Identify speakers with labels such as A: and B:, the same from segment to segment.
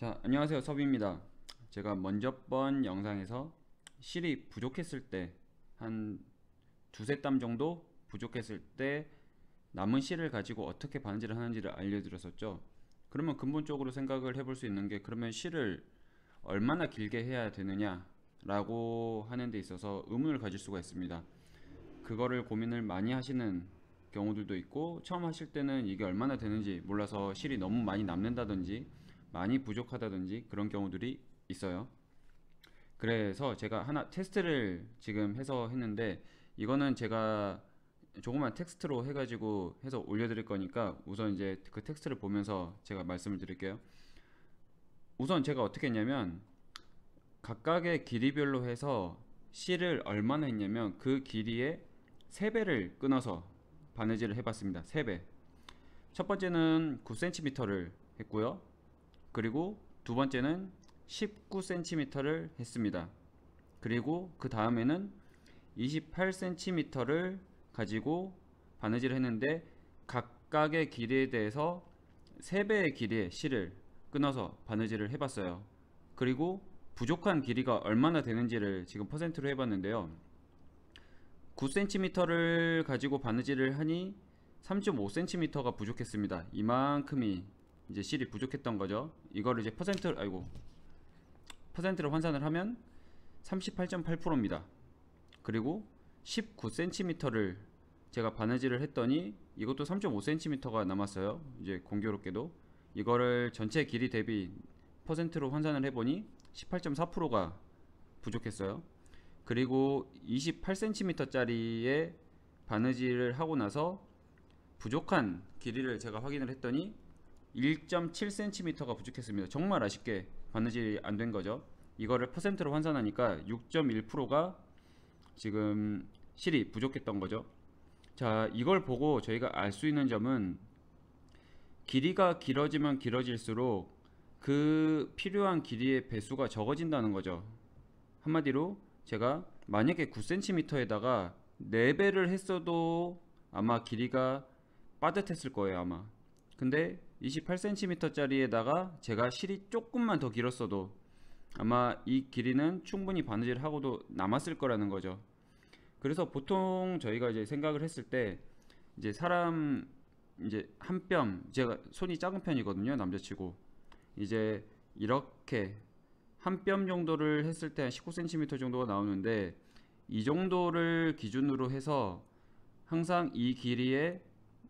A: 자 안녕하세요. 섭입니다. 제가 먼저 번 영상에서 실이 부족했을 때 한 두세 땀 정도 부족했을 때 남은 실을 가지고 어떻게 바느질을 하는지를 알려드렸었죠. 그러면 근본적으로 생각을 해볼 수 있는 게 그러면 실을 얼마나 길게 해야 되느냐 라고 하는 데 있어서 의문을 가질 수가 있습니다. 그거를 고민을 많이 하시는 경우들도 있고 처음 하실 때는 이게 얼마나 되는지 몰라서 실이 너무 많이 남는다든지 많이 부족하다든지 그런 경우들이 있어요. 그래서 제가 하나 테스트를 지금 해서 했는데 이거는 제가 조그만 텍스트로 해가지고 해서 올려드릴 거니까 우선 이제 그 텍스트를 보면서 제가 말씀을 드릴게요. 우선 제가 어떻게 했냐면 각각의 길이별로 해서 실을 얼마나 했냐면 그 길이의 3배를 끊어서 바느질을 해봤습니다. 3배. 첫 번째는 9cm를 했고요 그리고 두 번째는 19cm를 했습니다. 그리고 그 다음에는 28cm를 가지고 바느질을 했는데 각각의 길이에 대해서 3배의 길이의 실을 끊어서 바느질을 해봤어요. 그리고 부족한 길이가 얼마나 되는지를 지금 퍼센트로 해봤는데요. 9cm를 가지고 바느질을 하니 3.5cm가 부족했습니다. 이만큼이 이제 실이 부족했던 거죠. 이거를 이제 퍼센트 아이고 퍼센트를 환산을 하면 38.8%입니다. 그리고 19cm를 제가 바느질을 했더니 이것도 3.5cm가 남았어요. 이제 공교롭게도 이거를 전체 길이 대비 퍼센트로 환산을 해보니 18.4%가 부족했어요. 그리고 28cm 짜리의 바느질을 하고 나서 부족한 길이를 제가 확인을 했더니 1.7cm가 부족했습니다. 정말 아쉽게 바느질이 안 된 거죠. 이거를 퍼센트로 환산하니까 6.1%가 지금 실이 부족했던 거죠. 자, 이걸 보고 저희가 알 수 있는 점은 길이가 길어지면 길어질수록 그 필요한 길이의 배수가 적어진다는 거죠. 한마디로 제가 만약에 9cm에다가 4배를 했어도 아마 길이가 빠듯했을 거예요, 아마. 근데 28cm 짜리에다가 제가 실이 조금만 더 길었어도 아마 이 길이는 충분히 바느질 하고도 남았을 거라는 거죠. 그래서 보통 저희가 이제 생각을 했을 때 이제 사람 이제 한 뼘 제가 손이 작은 편이거든요 남자치고. 이제 이렇게 한 뼘 정도를 했을 때 한 19cm 정도가 나오는데 이 정도를 기준으로 해서 항상 이 길이의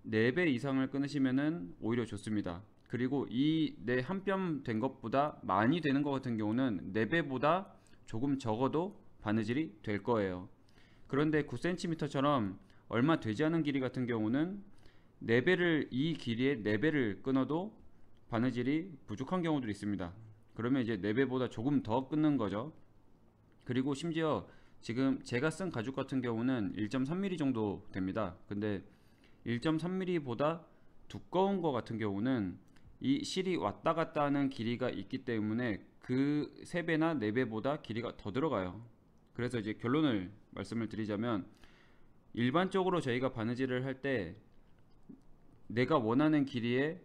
A: 4배 이상을 끊으시면은 오히려 좋습니다. 그리고 이 내 한 뼘 된 것보다 많이 되는 것 같은 경우는 4배보다 조금 적어도 바느질이 될 거예요. 그런데 9cm처럼 얼마 되지 않은 길이 같은 경우는 4배를 이 길이의 4배를 끊어도 바느질이 부족한 경우도 있습니다. 그러면 이제 4배보다 조금 더 끊는 거죠. 그리고 심지어 지금 제가 쓴 가죽 같은 경우는 1.3mm 정도 됩니다. 근데 1.3mm보다 두꺼운 거 같은 경우는 이 실이 왔다 갔다 하는 길이가 있기 때문에 그 3배나 4배보다 길이가 더 들어가요. 그래서 이제 결론을 말씀을 드리자면 일반적으로 저희가 바느질을 할 때 내가 원하는 길이의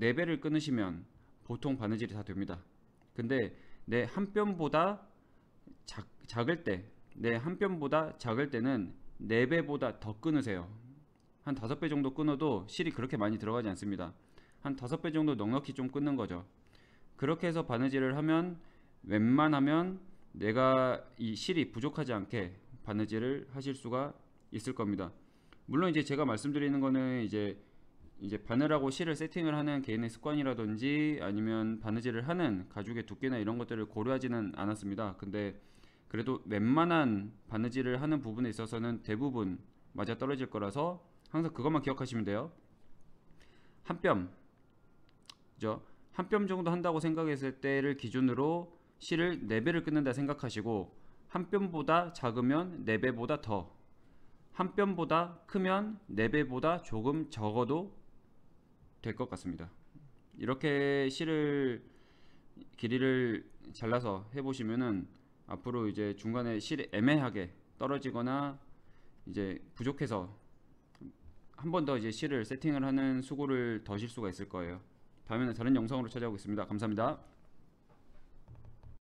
A: 4배를 끊으시면 보통 바느질이 다 됩니다. 근데 내 한 뼘보다 작, 작을 때 내 한 뼘보다 작을 때는 4배보다 더 끊으세요 한 5배 정도 끊어도 실이 그렇게 많이 들어가지 않습니다. 한 5배 정도 넉넉히 좀 끊는 거죠. 그렇게 해서 바느질을 하면 웬만하면 내가 이 실이 부족하지 않게 바느질을 하실 수가 있을 겁니다. 물론 이제 제가 말씀드리는 거는 이제 이제 바늘하고 실을 세팅을 하는 개인의 습관이라든지 아니면 바느질을 하는 가죽의 두께나 이런 것들을 고려하지는 않았습니다. 근데 그래도 웬만한 바느질을 하는 부분에 있어서는 대부분 맞아 떨어질 거라서 항상 그것만 기억하시면 돼요. 한 뼘. 그죠? 한 뼘 정도 한다고 생각했을 때를 기준으로 실을 4배를 끊는다 생각하시고 한 뼘보다 작으면 4배보다 더 한 뼘보다 크면 4배보다 조금 적어도 될 것 같습니다. 이렇게 실을 길이를 잘라서 해보시면은 앞으로 이제 중간에 실이 애매하게 떨어지거나 이제 부족해서 한 번 더 이제 실을 세팅을 하는 수고를 더실 수가 있을 거예요. 다음에는 다른 영상으로 찾아오겠습니다. 감사합니다.